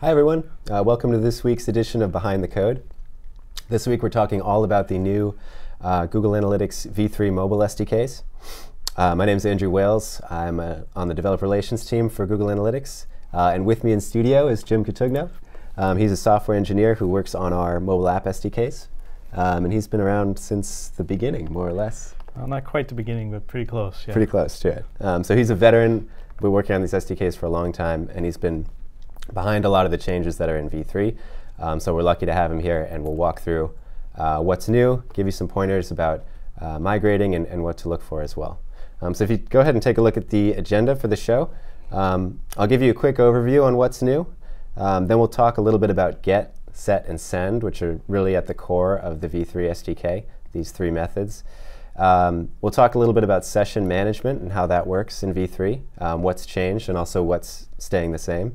Hi, everyone. Uh, welcome to this week's edition of Behind the Code. This week, we're talking all about the new uh, Google Analytics v3 mobile SDKs. Uh, my name is Andrew Wales. I'm uh, on the developer relations team for Google Analytics. Uh, and with me in studio is Jim Cotugno. Um, he's a software engineer who works on our mobile app SDKs. Um, and he's been around since the beginning, more or less. Well, not quite the beginning, but pretty close. Yeah. Pretty close to it. Um, so he's a veteran. Been working on these SDKs for a long time, and he's been behind a lot of the changes that are in v3. Um, so we're lucky to have him here, and we'll walk through uh, what's new, give you some pointers about uh, migrating and, and, what to look for as well. Um, so if you go ahead and take a look at the agenda for the show, um, I'll give you a quick overview on what's new. Um, then we'll talk a little bit about get, set, and send, which are really at the core of the v3 SDK, these three methods. Um, we'll talk a little bit about session management and how that works in v3, um, what's changed, and also what's staying the same.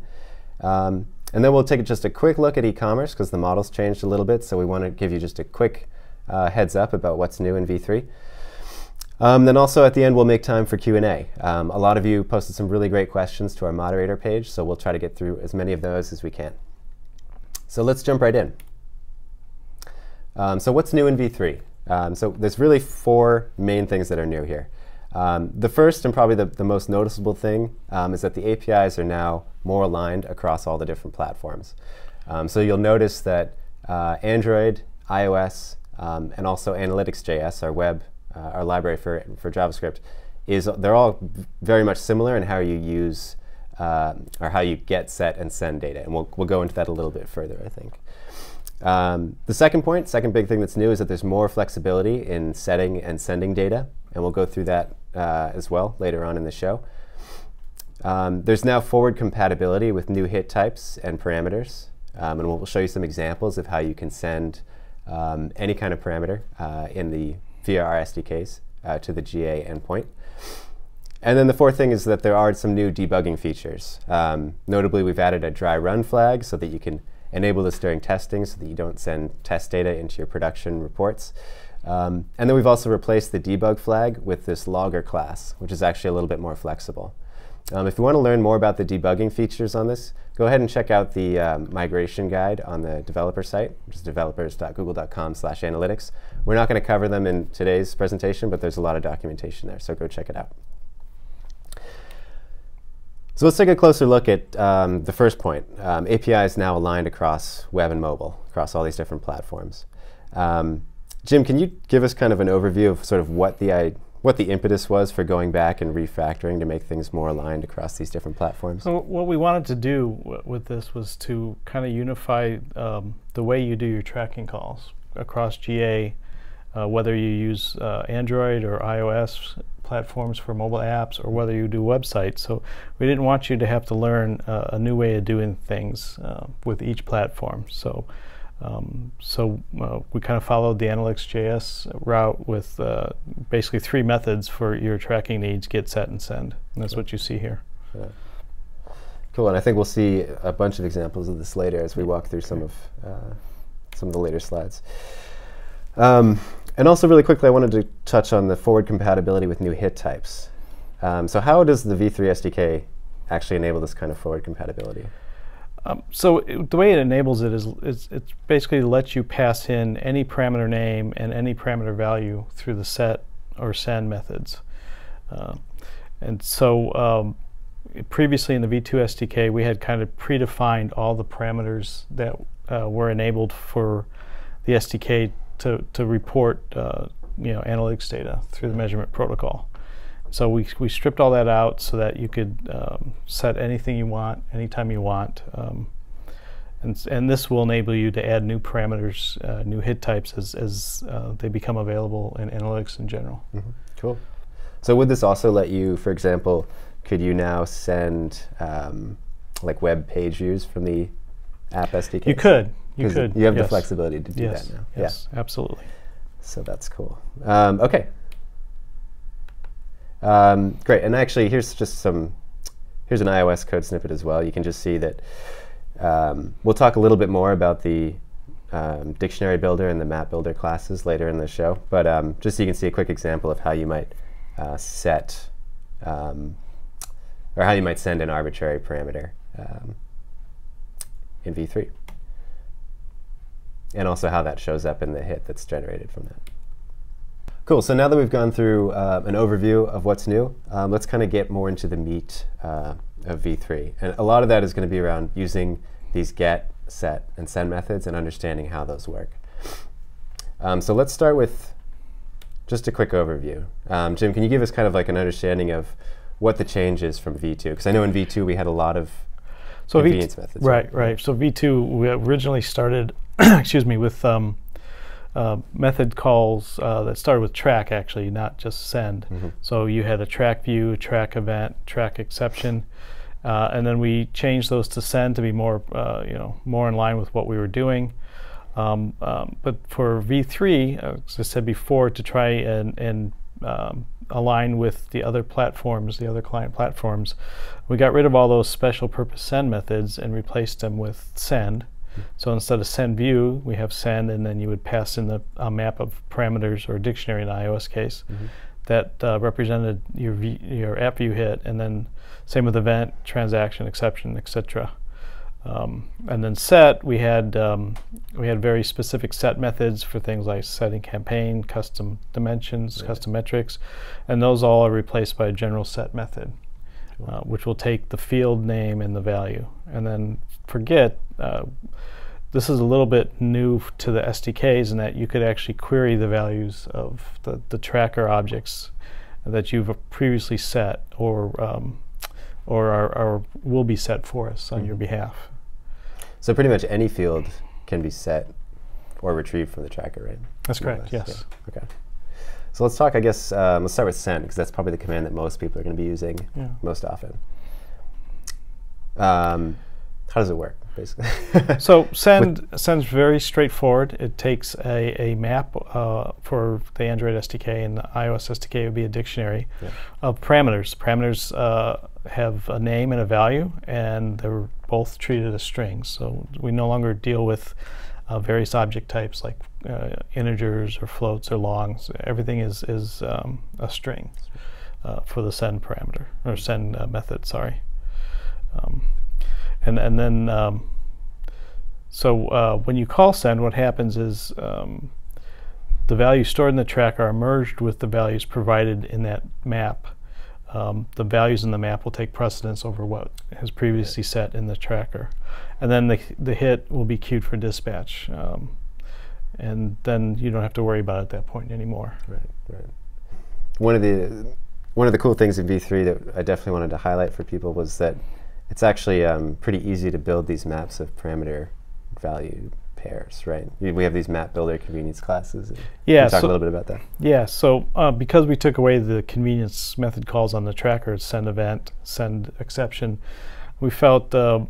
Um, and then we'll take just a quick look at e-commerce because the model's changed a little bit, so we want to give you just a quick uh, heads up about what's new in v3. Um, then also at the end, we'll make time for Q&A. Um, a lot of you posted some really great questions to our moderator page, so we'll try to get through as many of those as we can. So let's jump right in. Um, so what's new in v3? Um, so there's really four main things that are new here. Um, the first and probably the, the most noticeable thing um, is that the APIs are now more aligned across all the different platforms. so you'll notice that uh, Android, iOS, and also Analytics.js, our web uh, our library for, for JavaScript, is they're all very much similar in how you use uh, or how you get, set, and send data. And we'll, we'll go into that a little bit further, I think. Um, the second point, second big thing that's new is that there's more flexibility in setting and sending data. And we'll go through that uh, as well later on in the show. Um, there's now forward compatibility with new hit types and parameters. Um, and we'll show you some examples of how you can send um, any kind of parameter uh, in the our SDKs uh, to the GA endpoint. And then the fourth thing is that there are some new debugging features. Um, notably, we've added a dry run flag so that you can enable this during testing so that you don't send test data into your production reports. Um, and then we've also replaced the debug flag with this logger class, which is actually a little bit more flexible. Um, if you want to learn more about the debugging features on this, go ahead and check out the um, migration guide on the developer site, which is developers.google.com slash analytics. We're not going to cover them in today's presentation, but there's a lot of documentation there, so go check it out. So let's take a closer look at um, the first point. Um, API is now aligned across web and mobile, across all these different platforms. Um, Jim, can you give us kind of an overview of sort of what the what the impetus was for going back and refactoring to make things more aligned across these different platforms? So what we wanted to do with this was to kind of unify um, the way you do your tracking calls across GA, uh, whether you use uh, Android or iOS platforms for mobile apps or whether you do websites. So we didn't want you to have to learn uh, a new way of doing things uh, with each platform. So um, so uh, we kind of followed the Analytics.js route with uh, basically three methods for your tracking needs, get, set, and send. And that's what you see here. Yeah. Cool, and I think we'll see a bunch of examples of this later as we walk through some of uh, some of the later slides. Um, and also, really quickly, I wanted to touch on the forward compatibility with new hit types. Um, so, how does the v3 SDK actually enable this kind of forward compatibility? Um, so it, the way it enables it is, is it basically lets you pass in any parameter name and any parameter value through the set or send methods. Uh, and so um, previously in the V2 SDK, we had kind of predefined all the parameters that uh, were enabled for the SDK to, to report uh, you know, analytics data through the measurement protocol. So we, we stripped all that out so that you could um, set anything you want, anytime you want. Um, and, and this will enable you to add new parameters, uh, new hit types as, as uh, they become available in analytics in general. Mm -hmm. Cool. So would this also let you, for example, could you now send um, like web page views from the app SDK? You could. You could. You have yes. the flexibility to do yes. that now. Yes, yeah. absolutely. So that's cool. Um, okay, um, great, and actually here's just some, here's an iOS code snippet as well. You can just see that um, we'll talk a little bit more about the um, dictionary builder and the map builder classes later in the show, but um, just so you can see a quick example of how you might uh, set, um, or how you might send an arbitrary parameter um, in V3. And also how that shows up in the hit that's generated from that. Cool, so now that we've gone through uh, an overview of what's new, um, let's kind of get more into the meat uh, of V3. And a lot of that is going to be around using these get, set, and send methods and understanding how those work. Um, so let's start with just a quick overview. Um, Jim, can you give us kind of like an understanding of what the change is from V2? Because I know in V2 we had a lot of so convenience v methods. Right, right. So V2 we originally started, excuse me, with um, uh, method calls uh, that started with track actually, not just send. Mm -hmm. So you had a track view, track event, track exception, uh, and then we changed those to send to be more, uh, you know, more in line with what we were doing. Um, um, but for V3, uh, as I said before, to try and, and um, align with the other platforms, the other client platforms, we got rid of all those special purpose send methods and replaced them with send. So instead of send view, we have send, and then you would pass in the, a map of parameters or a dictionary in the iOS case mm -hmm. that uh, represented your, v, your app view hit, and then same with event, transaction, exception, etc. Um, and then set, we had um, we had very specific set methods for things like setting campaign, custom dimensions, right. custom metrics, and those all are replaced by a general set method, uh, which will take the field name and the value. And then forget, uh, this is a little bit new to the SDKs in that you could actually query the values of the, the tracker objects that you've previously set or um, or are, are, will be set for us on mm -hmm. your mm-hmm. behalf. So pretty much any field can be set or retrieved from the tracker, right? That's correct, yes. Yeah. Okay. So let's talk, I guess, um, let's start with send, because that's probably the command that most people are going to be using yeah. most often. Um, how does it work, basically? so send sends very straightforward. It takes a, a map uh, for the Android SDK and the iOS SDK would be a dictionary yeah. of parameters. Parameters uh, have a name and a value, and they're both treated as strings. So we no longer deal with uh, various object types like uh, integers or floats or longs. Everything is is um, a string uh, for the send parameter or send uh, method. Sorry. Um, and and then um, so uh, when you call send, what happens is um, the values stored in the tracker are merged with the values provided in that map. Um, the values in the map will take precedence over what has previously set in the tracker. And then the, the hit will be queued for dispatch. Um, and then you don't have to worry about it at that point anymore. Right, right. One of the one of the cool things in V3 that I definitely wanted to highlight for people was that it's actually um, pretty easy to build these maps of parameter value pairs, right? We have these map builder convenience classes. Yeah, talk so, a little bit about that. Yeah, so uh, because we took away the convenience method calls on the tracker, send event, send exception, we felt uh,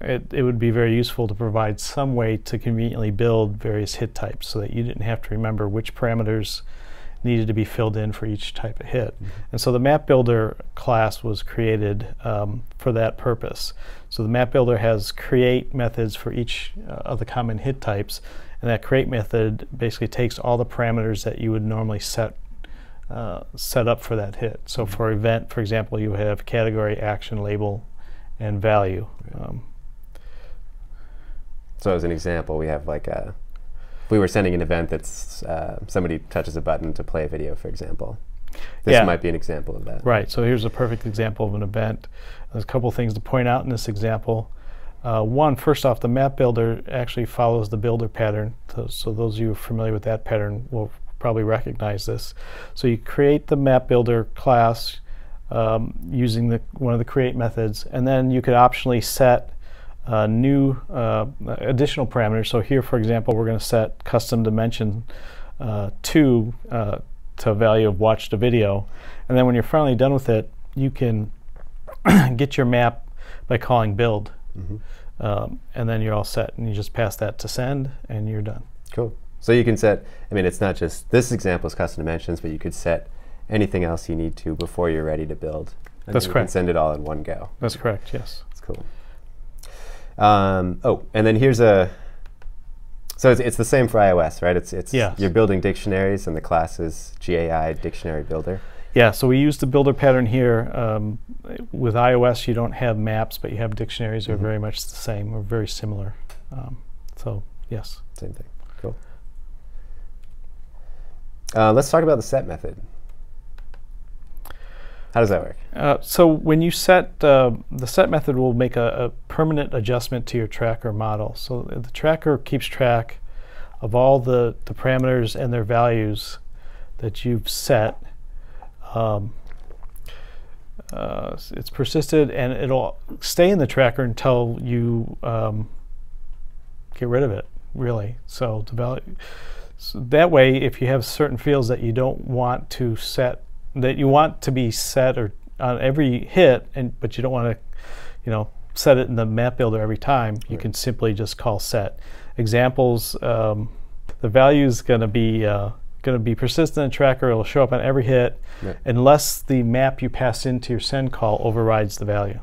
it, it would be very useful to provide some way to conveniently build various hit types so that you didn't have to remember which parameters needed to be filled in for each type of hit. Mm -hmm. And so the map builder class was created um, for that purpose. So the map builder has create methods for each uh, of the common hit types, and that create method basically takes all the parameters that you would normally set uh, set up for that hit. So mm -hmm. for event, for example, you have category, action, label, and value. Um, so as an example, we have like a we were sending an event that's uh, somebody touches a button to play a video, for example. This yeah. might be an example of that. Right. So here's a perfect example of an event. There's a couple things to point out in this example. Uh, one, first off, the map builder actually follows the builder pattern. So, so those of you familiar with that pattern will probably recognize this. So you create the map builder class um, using the, one of the create methods, and then you could optionally set uh, new uh, additional parameters. So here, for example, we're going to set custom dimension uh, 2 uh, to a value of watch the video. And then when you're finally done with it, you can get your map by calling build. Mm -hmm. um, and then you're all set. And you just pass that to send, and you're done. Cool. So you can set, I mean, it's not just, this example is custom dimensions, but you could set anything else you need to before you're ready to build. And That's correct. send it all in one go. That's correct, yes. That's cool. Um, oh, and then here's a, so it's, it's the same for iOS, right? It's, it's yes. You're building dictionaries and the class is GAI Dictionary Builder. Yeah, so we use the builder pattern here. Um, with iOS, you don't have maps, but you have dictionaries. They're Mhm. very much the same or very similar. Um, so, yes. Same thing. Cool. Uh, let's talk about the set method. How does that work? Uh, so when you set, uh, the set method will make a, a permanent adjustment to your tracker model. So the tracker keeps track of all the, the parameters and their values that you've set. Um, uh, it's persisted and it'll stay in the tracker until you um, get rid of it, really. So so that way, if you have certain fields that you don't want to set, that you want to be set or on every hit, and but you don't want to, you know, set it in the map builder every time, you Right. can simply just call set. Examples: um, the value is going to be uh, going to be persistent in tracker. It'll show up on every hit, Right. unless the map you pass into your send call overrides the value.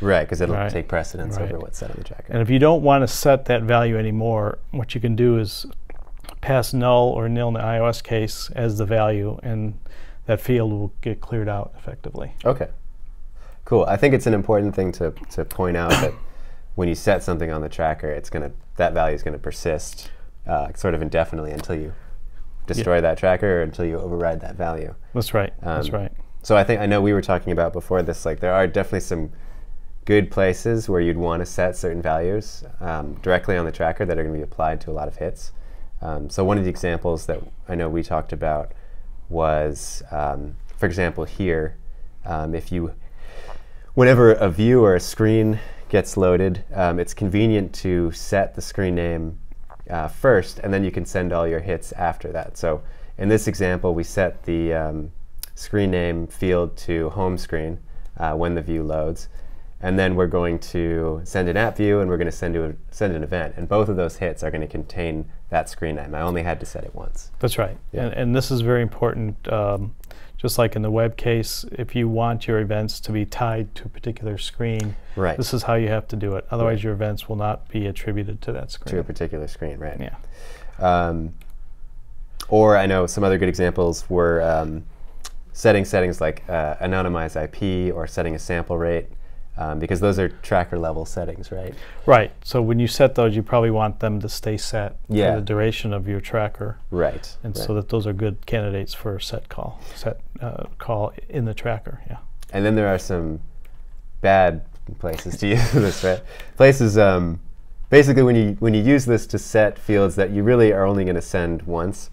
Right, because it'll Right. take precedence over what's set on the tracker. And if you don't want to set that value anymore, what you can do is pass null or nil in the iOS case as the value, and that field will get cleared out effectively. Okay. Cool. I think it's an important thing to, to point out that when you set something on the tracker, it's gonna that value is gonna persist uh, sort of indefinitely until you destroy that tracker or until you override that value. That's right. That's Um, right. So I think I know we were talking about before this. Like there are definitely some good places where you'd want to set certain values um, directly on the tracker that are going to be applied to a lot of hits. Um, so one of the examples that I know we talked about was, um, for example, here, um, if you, whenever a view or a screen gets loaded, um, it's convenient to set the screen name uh, first, and then you can send all your hits after that. So in this example, we set the um, screen name field to home screen uh, when the view loads. And then we're going to send an app view and we're going to send, to a, send an event. And both of those hits are going to contain that screen name. I only had to set it once. That's right. Yeah. And, and this is very important. Um, just like in the web case, if you want your events to be tied to a particular screen, Right. this is how you have to do it. Otherwise, Right. your events will not be attributed to that screen. to a particular screen, right? Yeah. Um, or I know some other good examples were um, setting settings like uh, anonymize IP or setting a sample rate, um, because those are tracker level settings, right? Right. So when you set those, you probably want them to stay set Yeah. for the duration of your tracker, Right. and right. so that those are good candidates for set call, set uh, call in the tracker. Yeah. And then there are some bad places to use this, right? Places, um, basically, when you when you use this to set fields that you really are only going to send once,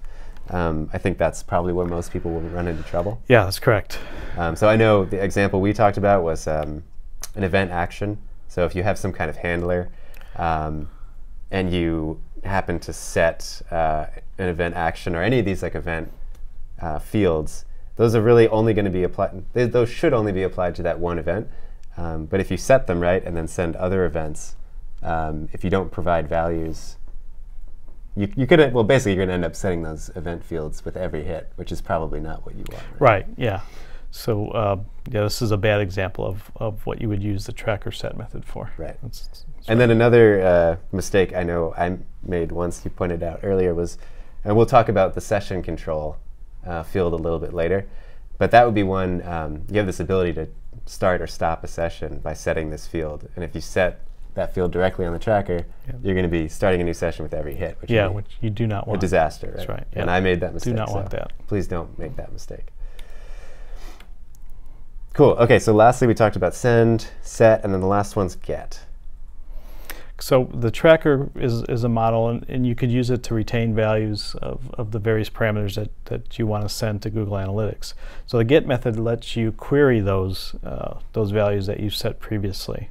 um, I think that's probably where most people will run into trouble. Yeah, that's correct. Um, so I know the example we talked about was um, an event action. So if you have some kind of handler, um, and you happen to set uh, an event action or any of these like event uh, fields, those are really only going to be applied. Those should only be applied to that one event. Um, but if you set them right and then send other events, um, if you don't provide values, you, you could well basically you're going to end up setting those event fields with every hit, which is probably not what you want. Right. Yeah. So uh, yeah, this is a bad example of, of what you would use the tracker set method for. Right. That's- that's And then another uh, mistake I know I made once you pointed out earlier was, and we'll talk about the session control uh, field a little bit later, but that would be one um, you have this ability to start or stop a session by setting this field, and if you set that field directly on the tracker, Yeah. you're going to be starting a new session with every hit, which yeah, which you do not want. a disaster. Right? That's right, And. I made that mistake. Do not want that. Please don't make that mistake. Cool. Okay, so lastly we talked about send, set, and then the last one's get. So the tracker is, is a model, and, and you could use it to retain values of, of the various parameters that, that you want to send to Google Analytics. So the get method lets you query those uh, those values that you've set previously.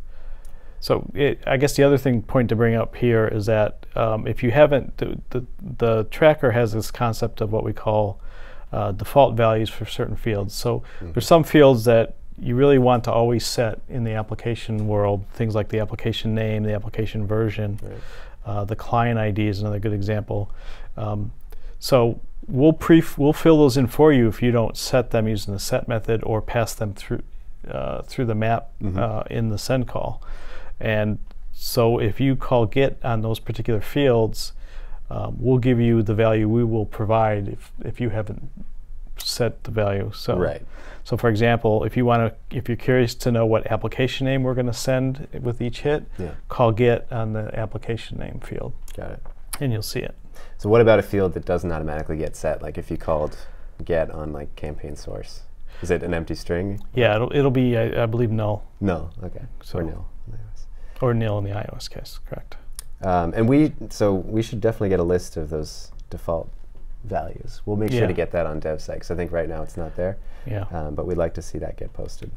So it, I guess the other thing point to bring up here is that um, if you haven't, the, the, the tracker has this concept of what we call uh, default values for certain fields. So there's some fields that you really want to always set in the application world, things like the application name, the application version, Right. uh, the client ID is another good example. Um, so we'll pre we'll fill those in for you if you don't set them using the set method or pass them through uh, through the map Mhm. uh, in the send call. And so if you call get on those particular fields, um, we'll give you the value we will provide if, if you haven't set the value. So Right. So for example, if you want to, if you're curious to know what application name we're going to send with each hit, Yeah. call get on the application name field, Got it. and you'll see it. So what about a field that doesn't automatically get set? Like if you called get on like campaign source, is it an empty string? Yeah, it'll it'll be I, I believe null No. Okay. So- or nil. or nil in the iOS case. Correct. Um, and we so we should definitely get a list of those default values. We'll make sure Yeah. to get that on DevSite because I think right now it's not there, Yeah. um, but we'd like to see that get posted.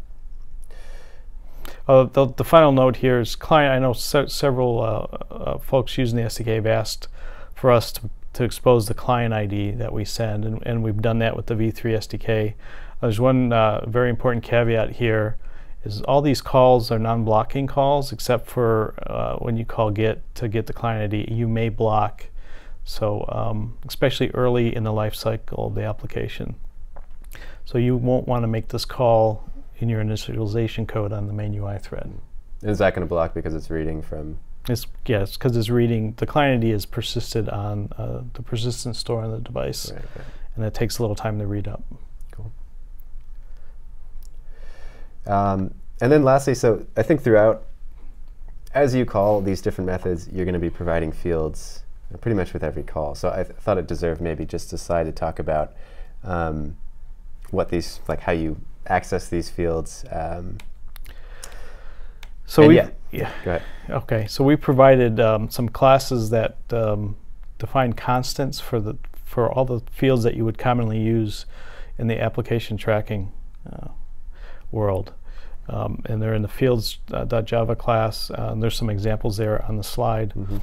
Uh, the, the final note here is client. I know se- several uh, uh, folks using the SDK have asked for us to, to expose the client ID that we send, and, and we've done that with the V3 SDK. There's one uh, very important caveat here: is all these calls are non-blocking calls, except for uh, when you call get to get the client ID, you may block. So, um, especially early in the life cycle of the application. So you won't want to make this call in your initialization code on the main UI thread. Is that going to block because it's reading from? It's yes, because it's reading the client ID is persisted on uh, the persistent store on the device, Right, right. and it takes a little time to read up. Cool. Um, and then lastly, so I think throughout, as you call these different methods, you're going to be providing fields pretty much with every call. So I th- thought it deserved maybe just a slide to talk about um, what these, like how you access these fields. Um, So we yeah, yeah go ahead. okay. So we provided um, some classes that um, define constants for the for all the fields that you would commonly use in the application tracking uh, world. Um, and they're in the fields.java class. Uh, and there's some examples there on the slide. Mhm.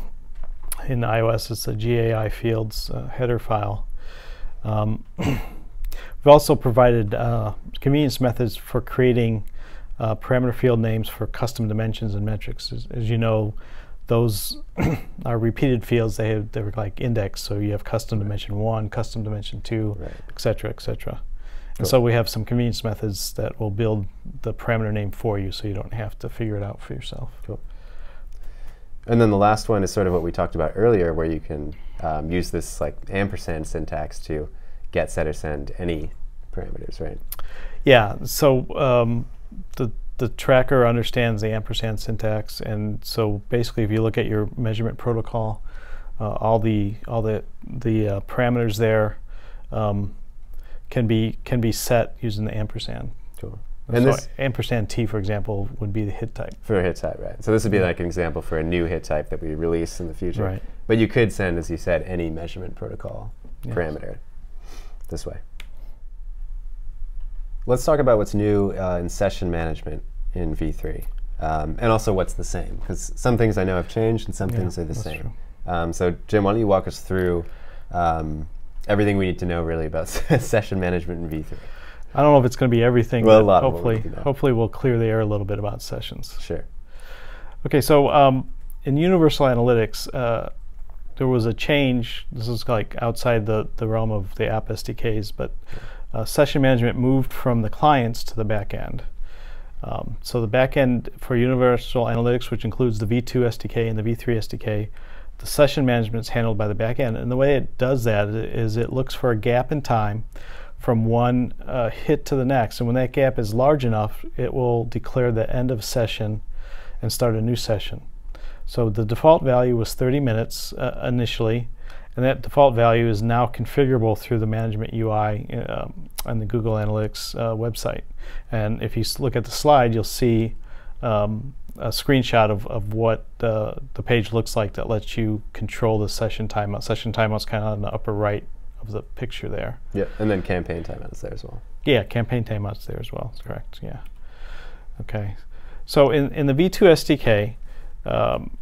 in iOS, it's a GAI fields uh, header file. Um, we've also provided uh, convenience methods for creating uh, parameter field names for custom dimensions and metrics. As, as you know, those are repeated fields. They have they're like index, so you have custom dimension one, custom dimension two, Right. etc., etc. Cool. And so we have some convenience methods that will build the parameter name for you, so you don't have to figure it out for yourself. Cool. And then the last one is sort of what we talked about earlier, where you can um, use this like ampersand syntax to get, set, or send any parameters, right? Yeah. So um, the the tracker understands the ampersand syntax, and so basically, if you look at your measurement protocol, uh, all the all the the uh, parameters there um, can be can be set using the ampersand. Cool. And so this ampersand t, for example, would be the hit type. for a hit type, right? So this would be like an example for a new hit type that we release in the future. Right. But you could send, as you said, any measurement protocol Yes. parameter this way. Let's talk about what's new uh, in session management in V3, um, and also what's the same, because some things I know have changed and some Yeah, things are the same. Um, so Jim, why don't you walk us through um, everything we need to know really about session management in V3? I don't know if it's going to be everything. Well, a lot of what we hopefully, need to know. hopefully, we'll clear the air a little bit about sessions. Sure. Okay, so um, in Universal Analytics, uh, there was a change. This is like outside the, the realm of the app SDKs, but uh, session management moved from the clients to the back end. Um, so the back end for Universal Analytics, which includes the V2 SDK and the V3 SDK, the session management is handled by the back end. And the way it does that is it looks for a gap in time from one uh, hit to the next. And when that gap is large enough, it will declare the end of session and start a new session. So the default value was 30 minutes uh, initially, and that default value is now configurable through the management UI um, on the Google Analytics uh, website. And if you look at the slide, you'll see um, a screenshot of, of what the, the page looks like that lets you control the session timeout. Session timeout's kind of on the upper right of the picture there. Yeah, and then campaign timeouts there as well. Yeah, campaign timeouts there as well. That's correct. Yeah. Okay. So in, in the V2 SDK, um,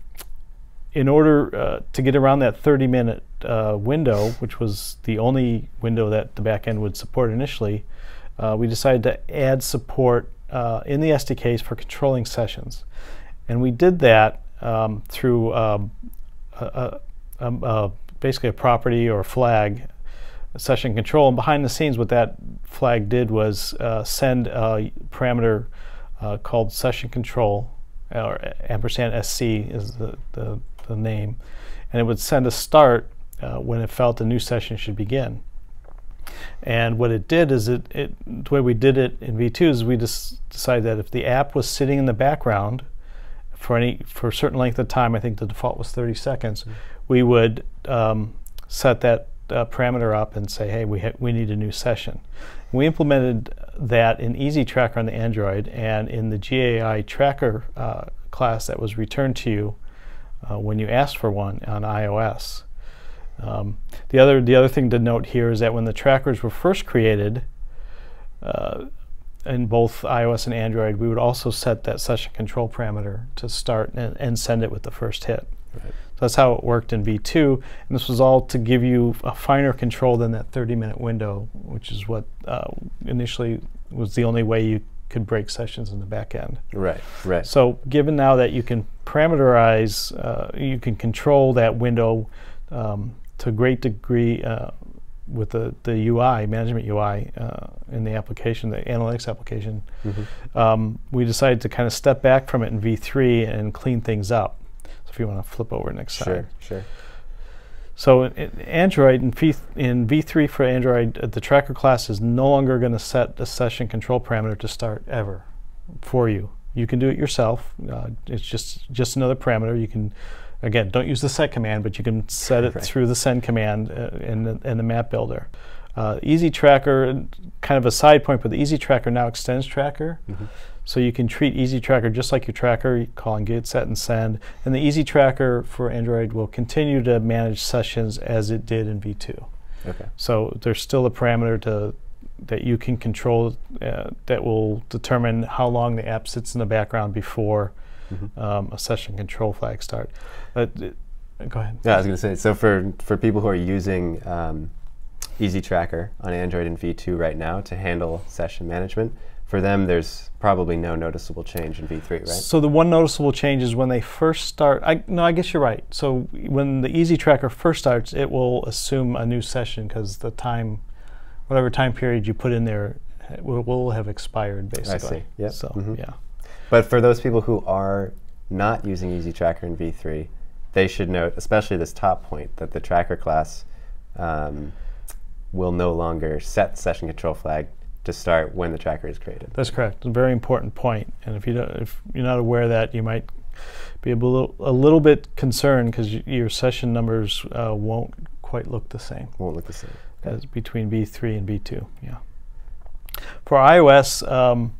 in order uh, to get around that 30 minute uh, window, which was the only window that the backend would support initially, uh, we decided to add support uh, in the SDKs for controlling sessions. And we did that um, through um, a, a, um, uh, basically a property or a flag session control. And behind the scenes, what that flag did was uh, send a parameter uh, called session control, or ampersand SC is the, the, the name, and it would send a start uh, when it felt a new session should begin. And what it did is it, it the way we did it in V2 is we just decided that if the app was sitting in the background for any for a certain length of time, I think the default was 30 seconds, mm-hmm. we would um, set that uh, parameter up and say, hey, we ha- we need a new session. We implemented that in Easy Tracker on the Android and in the GAI Tracker uh, class that was returned to you uh, when you asked for one on iOS. Um, the other the other thing to note here is that when the trackers were first created uh, in both iOS and Android, we would also set that session control parameter to start and, and send it with the first hit. Right. So that's how it worked in V2, and this was all to give you a finer control than that 30-minute window, which is what uh, initially was the only way you could break sessions in the back end. Right, right. So given now that you can parameterize, uh, you can control that window um, to a great degree uh, with the, the UI, management UI uh, in the application, the analytics application, mm-hmm. um, we decided to kind of step back from it in V3 and clean things up. So if you want to flip over next sure, slide. Sure, sure. So in, in Android, in, v, in V3 for Android, uh, the tracker class is no longer going to set a session control parameter to start ever for you. You can do it yourself. Uh, it's just just another parameter. You can Again, don't use the set command, but you can set it right. through the send command uh, in, the, in the map builder. Uh, Easy Tracker, kind of a side point, but the Easy Tracker now extends Tracker. Mm-hmm. So you can treat Easy Tracker just like your tracker, calling get, set, and send. And the Easy Tracker for Android will continue to manage sessions as it did in V2. Okay. So there's still a parameter to that you can control uh, that will determine how long the app sits in the background before mm-hmm. um, a session control flag start. But uh, go ahead. Yeah, I was going to say. So for for people who are using um, Easy Tracker on Android and V2 right now to handle session management, for them there's probably no noticeable change in V3, right? So the one noticeable change is when they first start. I, no, I guess you're right. So when the Easy Tracker first starts, it will assume a new session because the time, whatever time period you put in there, will, will have expired basically. I see. Yeah. So mm-hmm. yeah. But for those people who are not using Easy Tracker in V3, they should note, especially this top point, that the tracker class um, will no longer set session control flag to start when the tracker is created. That's correct. It's a very important point. And if you don't, if you're not aware of that, you might be a little, a little bit concerned because your session numbers uh, won't quite look the same. Won't look the same. As between V3 and V2, yeah. For iOS, um,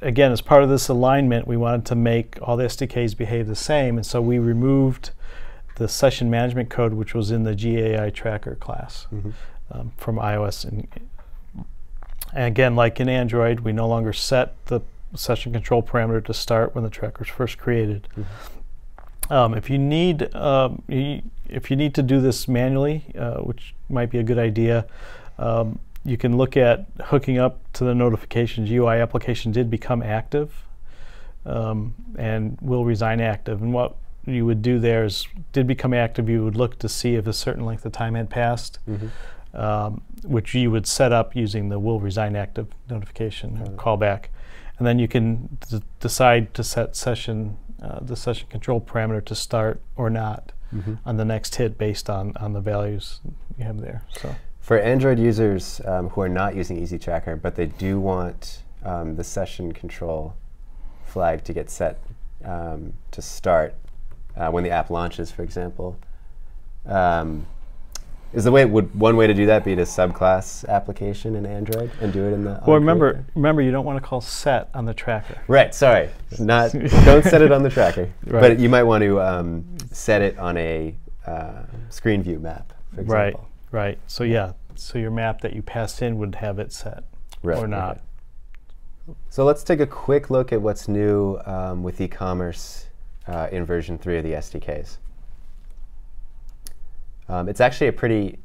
again, as part of this alignment, we wanted to make all the SDKs behave the same, and so we removed the session management code, which was in the GAI tracker class mm-hmm. um, from iOS. And, and, again, like in Android, we no longer set the session control parameter to start when the tracker is first created. Mm-hmm. Um, if you need um, if you need to do this manually, uh, which might be a good idea, um, you can look at hooking up to the notifications. UI application did become active um, and will resign active. And what you would do there is, did become active, you would look to see if a certain length of time had passed, mm-hmm. um, which you would set up using the will resign active notification mm-hmm. callback. And then you can d- decide to set session, uh, the session control parameter to start or not mm-hmm. on the next hit based on, on the values you have there. So. For Android users um, who are not using Easy Tracker, but they do want um, the session control flag to get set um, to start uh, when the app launches, for example, um, is the way would one way to do that be to subclass application in Android and do it in the well remember remember you don't want to call set on the tracker. Right sorry. Not don't set it on the tracker. Right. but you might want to um, set it on a uh, screen view map for example. right right so yeah so your map that you passed in would have it set right, or not. Okay. So let's take a quick look at what's new um, with e-commerce uh, in version 3 of the SDKs. Um, it's actually a pretty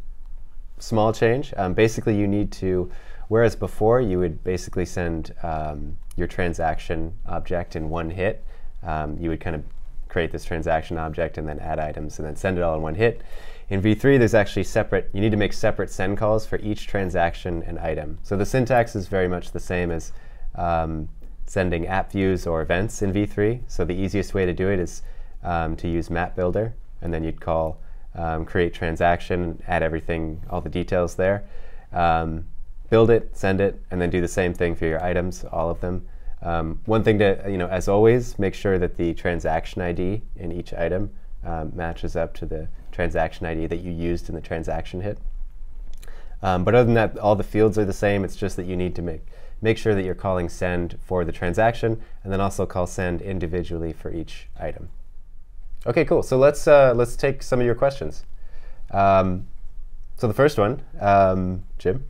small change. Um, basically, you need to, whereas before you would basically send um, your transaction object in one hit, um, you would kind of create this transaction object and then add items and then send it all in one hit. In V3, there's actually separate, you need to make separate send calls for each transaction and item. So the syntax is very much the same as um, sending app views or events in V3. So the easiest way to do it is um, to use map builder, and then you'd call um, create transaction, add everything, all the details there. Um, build it, send it, and then do the same thing for your items, all of them. Um, one thing to, you know, as always, make sure that the transaction ID in each item um, matches up to the transaction ID that you used in the transaction hit. Um, but other than that, all the fields are the same. It's just that you need to make make sure that you're calling send for the transaction, and then also call send individually for each item. Okay, cool. So let's uh, let's take some of your questions. Um, so the first one, um, Jim,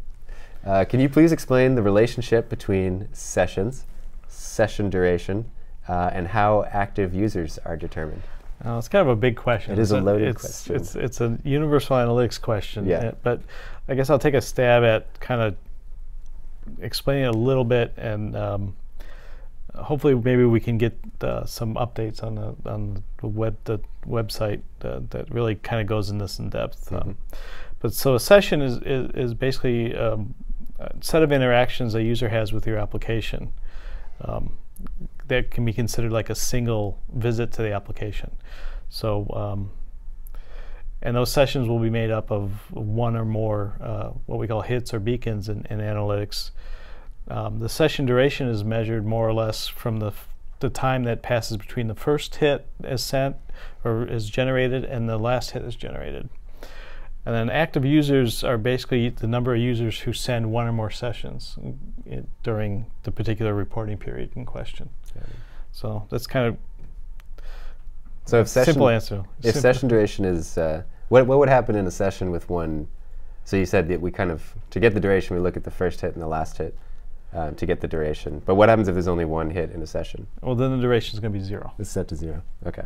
uh, can you please explain the relationship between sessions, session duration, uh, and how active users are determined? Uh, it's kind of a big question. It is a loaded it's, question. It's, it's a universal analytics question. Yeah. uh, But I guess I'll take a stab at kind of explaining it a little bit, and um, hopefully maybe we can get uh, some updates on the on the web the website uh, that really kind of goes in this in depth. Um, but so a session is is, is basically um, a set of interactions a user has with your application. Um, that can be considered like a single visit to the application. So, um, and those sessions will be made up of one or more uh, what we call hits or beacons in, in analytics. Um, the session duration is measured more or less from the the time that passes between the first hit is sent or is generated and the last hit is generated. And then active users are basically the number of users who send one or more sessions during the particular reporting period in question. So that's kind of So if session, simple answer. if Simple- session duration is, uh, what, what would happen in a session with one? So you said that we kind of, to get the duration, we look at the first hit and the last hit um, to get the duration. But what happens if there's only one hit in a session? well, then the duration is going to be zero. It's set to zero. Okay.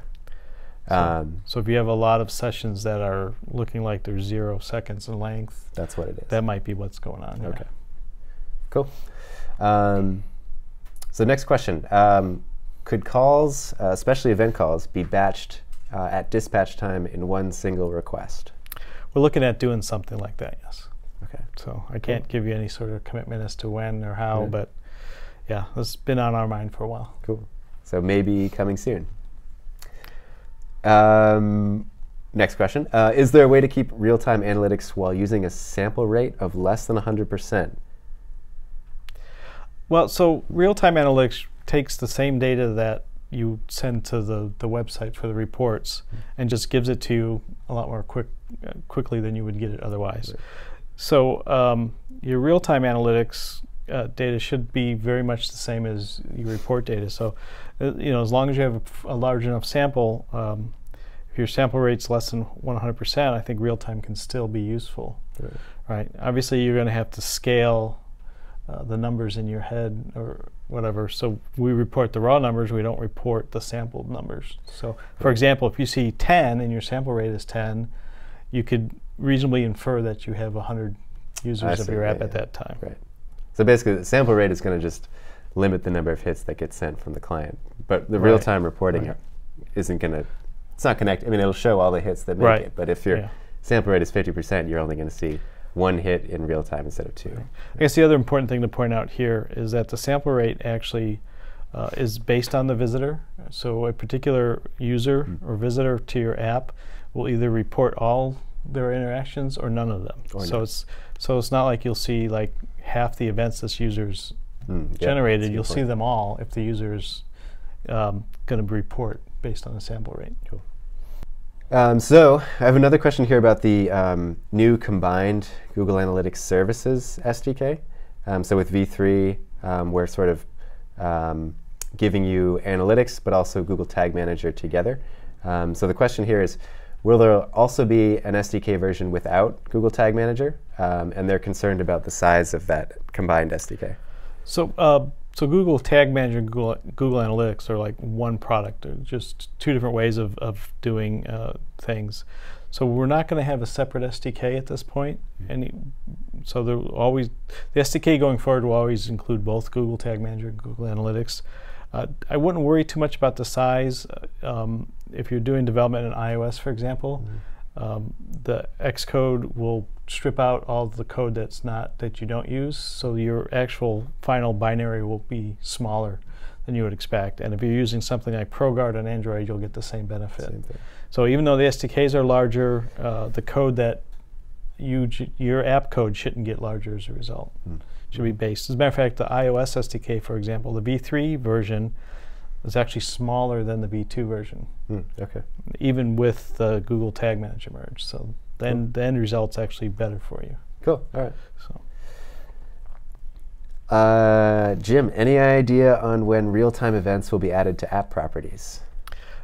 So- Um, So if you have a lot of sessions that are looking like they're zero seconds in length, that's what it is. that might be what's going on. yeah. Okay. Cool. Um, so next question: um, Could calls, uh, especially event calls, be batched uh, at dispatch time in one single request? We're looking at doing something like that. Yes. Okay. So I can't give you any sort of commitment as to when or how, Yeah. but yeah, it's been on our mind for a while. Cool. So maybe coming soon. Um, next question: uh, Is there a way to keep real-time analytics while using a sample rate of less than 100%? Well, so real-time analytics takes the same data that you send to the, the website for the reports and just gives it to you a lot more quick uh, quickly than you would get it otherwise. Right. So um, your real-time analytics uh, data should be very much the same as your report data. So uh, you know, as long as you have a large enough sample, um, if your sample rate's less than 100%, I think real-time can still be useful Right. right? Obviously, you're going to have to scale uh, the numbers in your head or whatever. So we report the raw numbers. We don't report the sampled numbers. So, for example, if you see 10 and your sample rate is 10, you could reasonably infer that you have 100 users of see, your yeah, app at yeah. that time. Right. So basically, the sample rate is going to just limit the number of hits that get sent from the client. But the Right. real-time reporting Right. isn't going to. It's not connect. I mean, it'll show all the hits that make Right. it. But if your Yeah. sample rate is 50%, you're only going to see one hit in real time instead of two. I guess the other important thing to point out here is that the sample rate actually uh, is based on the visitor. So a particular user Mm. or visitor to your app will either report all their interactions or none of them. Or so none. it's so it's not like you'll see like half the events this user's Mm, generated. a You'll see them all if the user's um, going to report based on the sample rate. Um, so I have another question here about the um, new combined Google Analytics Services SDK. Um, so with V3, um, we're sort of um, giving you analytics, but also Google Tag Manager together. Um, so the question here is, will there also be an SDK version without Google Tag Manager? And they're concerned about the size of that combined SDK. So, uh, so Google Tag Manager and Google, Google Analytics are like one product. They're just two different ways of, of doing uh, things. So we're not going to have a separate SDK at this point. Any, so there will always the SDK going forward will always include both Google Tag Manager and Google Analytics. Uh, I wouldn't worry too much about the size. Uh, Um, if you're doing development in iOS, for example, um, the Xcode will strip out all the code that's not that you don't use, so your actual final binary will be smaller than you would expect. And if you're using something like ProGuard on Android, you'll get the same benefit. Same thing. So even though the SDKs are larger, uh, the code that you your app code shouldn't get larger as a result. Mm. Should be based. As a matter of fact, the iOS SDK, for example, the V3 version is actually smaller than the V2 version, Mm, okay. even with the Google Tag Manager merge. So then the end result's actually better for you. Cool. All right. So Uh, Jim, any idea on when real-time events will be added to app properties?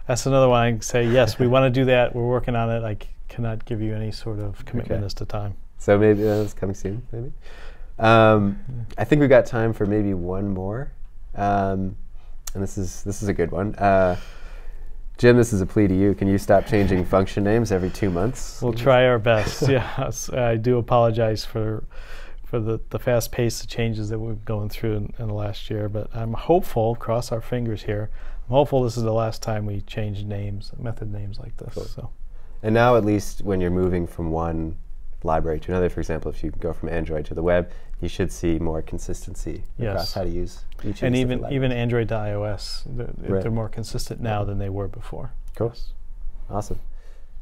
that's another one I can say yes, we want to do that. We're working on it. I c- cannot give you any sort of commitment Okay. as to time. So maybe uh, it's coming soon. Maybe. Um, I think we've got time for maybe one more, um, and this is this is a good one. Uh, Jim, this is a plea to you. Can you stop changing function names every two months? We'll try our best. yes, I do apologize for for the, the fast pace of changes that we're going through in, in the last year, but I'm hopeful. Cross our fingers here. I'm hopeful this is the last time we change names, method names like this. Cool. So And now, at least when you're moving from one library to another, for example, if you go from Android to the web, you should see more consistency across how to use each. and even even. Android to iOS, they're, Right. they're more consistent now than they were before. Cool. Awesome.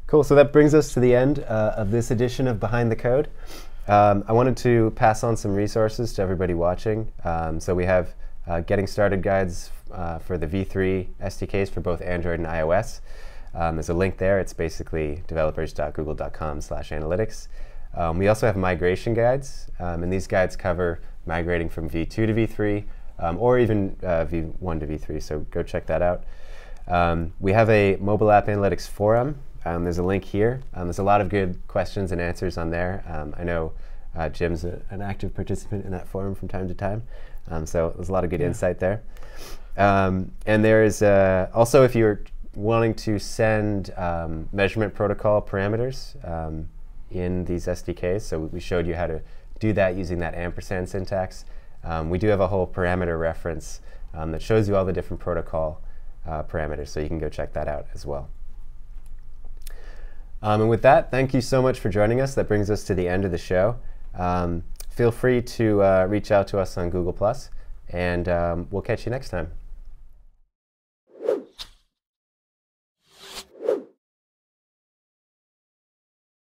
Cool. So that brings us to the end uh, of this edition of Behind the Code. Um, I wanted to pass on some resources to everybody watching. Um, so we have uh, getting started guides uh, for the V3 SDKs for both Android and iOS. Um, there's a link there. It's basically developers.google.com/analytics. Um, we also have migration guides, um, and these guides cover migrating from V2 to V3 um, or even uh, V1 to V3. So go check that out. Um, we have a mobile app analytics forum. Um, there's a link here. Um, there's a lot of good questions and answers on there. Um, I know uh, Jim's a, an active participant in that forum from time to time. Um, so there's a lot of good Yeah. insight there. Um, and there is uh, also, if you're wanting to send um, measurement protocol parameters um, in these SDKs, so we showed you how to do that using that ampersand syntax. Um, we do have a whole parameter reference um, that shows you all the different protocol uh, parameters, so you can go check that out as well. Um, and with that, thank you so much for joining us. That brings us to the end of the show. Um, feel free to uh, reach out to us on Google, and um, we'll catch you next time.